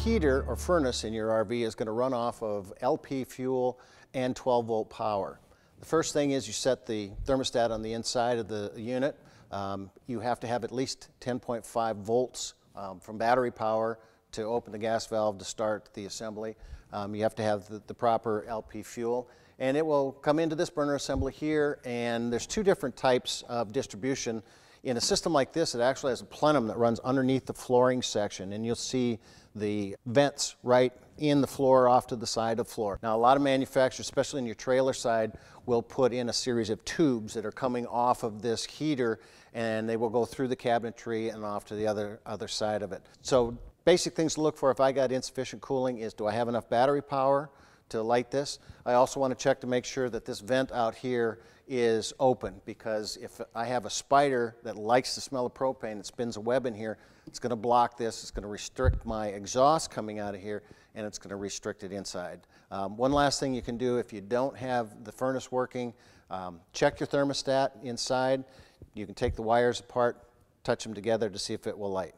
heater or furnace in your RV is going to run off of LP fuel and 12 volt power. The first thing is you set the thermostat on the inside of the unit. Um, you have to have at least 10.5 volts um, from battery power to open the gas valve to start the assembly. Um, you have to have the, the, proper LP fuel. And it will come into this burner assembly here, and there's two different types of distribution. In a system like this, it actually has a plenum that runs underneath the flooring section, and you'll see the vents right in the floor off to the side of the floor. Now, a lot of manufacturers, especially in your trailer side, will put in a series of tubes that are coming off of this heater, and they will go through the cabinetry and off to the other, other side of it. So basic things to look for if I got insufficient cooling is do I have enough battery power to light this? I also want to check to make sure that this vent out here is open because if I have a spider that likes the smell of propane that spins a web in here, it's going to block this, it's going to restrict my exhaust coming out of here, and it's going to restrict it inside. Um, one last thing you can do if you don't have the furnace working, um, check your thermostat inside. You can take the wires apart, touch them together to see if it will light.